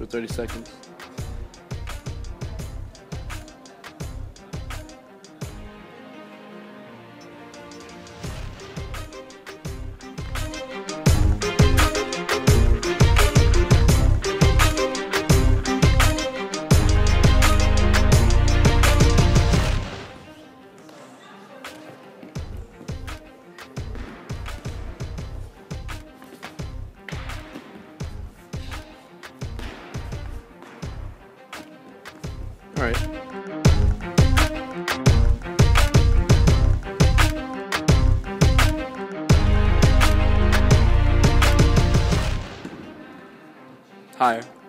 for 30 seconds. All right. Higher.